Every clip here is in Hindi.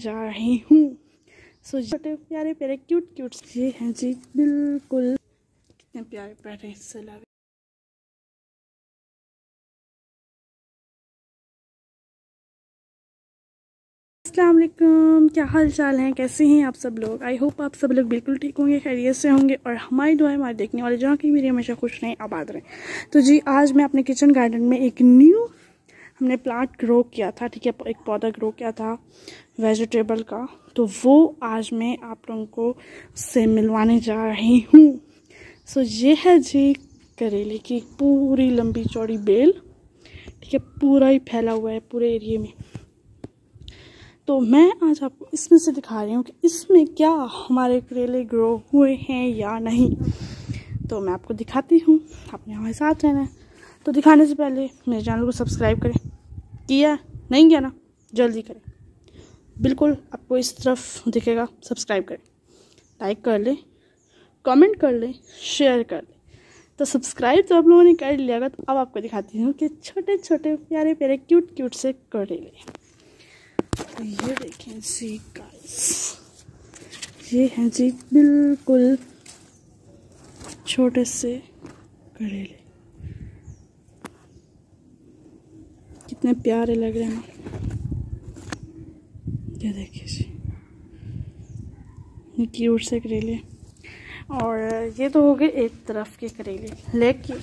जा रही हूँ। सो छोटे प्यारे प्यारे क्यूट क्यूट ये हैं जी, बिल्कुल। कितने प्यारे प्यारे सलावे। असलम क्या हाल चाल हैं? कैसे हैं आप सब लोग? आई होप आप सब लोग बिल्कुल ठीक होंगे, खैरियत से होंगे और हमारी दुआएँ हमारे देखने वाले, जहाँ की मेरी हमेशा खुश रहें, आबाद रहें। तो जी, आज मैं अपने किचन गार्डन में एक न्यू हमने प्लांट ग्रो किया था, ठीक है, एक पौधा ग्रो किया था वेजिटेबल का तो वो आज मैं आप लोगों को से मिलवाने जा रही हूँ। सो ये है जी करेले की पूरी लंबी चौड़ी बेल, ठीक है, पूरा ही फैला हुआ है पूरे एरिए में। तो मैं आज आपको इसमें से दिखा रही हूँ कि इसमें क्या हमारे करेले ग्रो हुए हैं या नहीं। तो मैं आपको दिखाती हूँ आपने हमारे साथ रहना है। तो दिखाने से पहले मेरे चैनल को सब्सक्राइब करें। किया नहीं किया ना? जल्दी करें। बिल्कुल आपको इस तरफ़ दिखेगा। सब्सक्राइब करें। लाइक कर ले। कमेंट कर ले। शेयर कर ले। तो सब्सक्राइब तो आप लोगों ने कर लिया। तो अब आपको दिखाती हूँ कि छोटे छोटे प्यारे प्यारे क्यूट क्यूट से करेले तो ये देखें जी गाइस ये हैं जी, बिल्कुल छोटे से करेले। कितने प्यारे लग रहे हैं। ये देखिए जी। क्यूट से करेले। और ये तो हो गए एक तरफ़ के करेले। लेकिन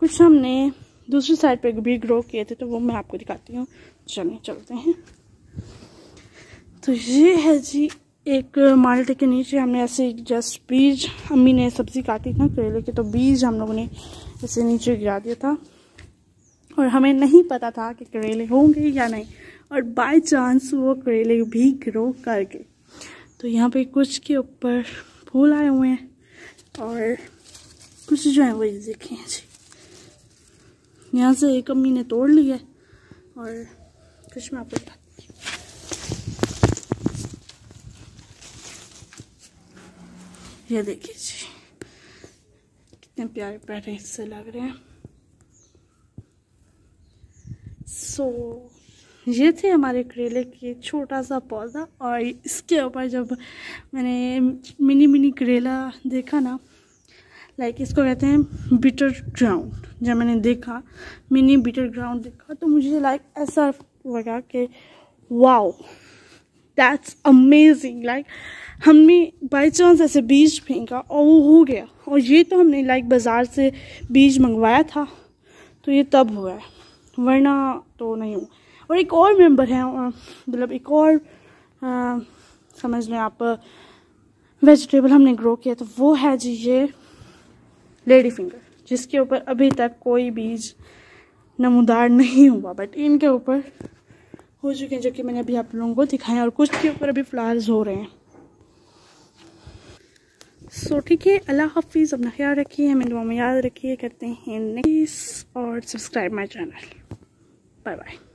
कुछ हमने दूसरी साइड पे भी ग्रो किए थे तो वो मैं आपको दिखाती हूँ। चलिए, चलते हैं। तो ये है जी एक माल्टे के नीचे हमने ऐसे जस्ट बीज, अम्मी ने सब्ज़ी काटी थी ना करेले के तो बीज हम लोगों ने ऐसे नीचे गिरा दिया था। और हमें नहीं पता था कि करेले होंगे या नहीं। और बाय चांस वो करेले भी ग्रो कर गए तो यहाँ पे कुछ के ऊपर फूल आए हुए हैं और कुछ जो है वो देखे हैं जी। यहाँ से एक अम्मी ने तोड़ लिया है और कुछ मैं आपको ये देखिए जी, कितने प्यारे प्यारे हिस्से लग रहे हैं। सो so, ये थे हमारे करेले के छोटा सा पौधा और इसके ऊपर जब मैंने मिनी मिनी करेला देखा ना लाइक इसको कहते हैं बिटर ग्राउंड जब मैंने देखा मिनी बिटर ग्राउंड देखा तो मुझे लाइक ऐसा लगा कि वाओ दैट्स अमेजिंग लाइक हमने बाई चांस ऐसे बीज फेंका और वो हो गया। और ये तो हमने लाइक like, बाज़ार से बीज मंगवाया था तो ये तब हुआ है। वरना तो नहीं हुआ और एक और मेंबर है मतलब एक और आ, समझ लें आप वेजिटेबल हमने ग्रो किया तो वो है जी ये लेडी फिंगर जिसके ऊपर अभी तक कोई बीज नमोदार नहीं हुआ बट इनके ऊपर हो चुके हैं जो कि मैंने अभी आप लोगों को दिखाया और कुछ के ऊपर अभी फ्लावर्स हो रहे हैं। सो ठीक है अल्लाह हाफिज़ अपना ख्याल रखिए हमें दुआ में याद रखिए करते हैं नेक्स्ट और subscribe my channel bye bye